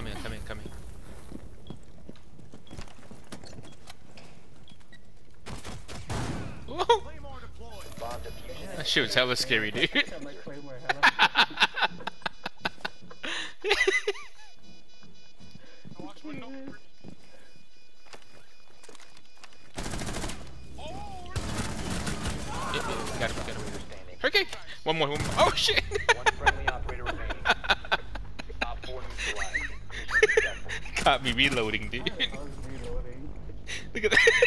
come in, come in, come in. That shit was hella scary, dude. okay, one more, one more. Oh shit! Got me reloading, dude. Look at that.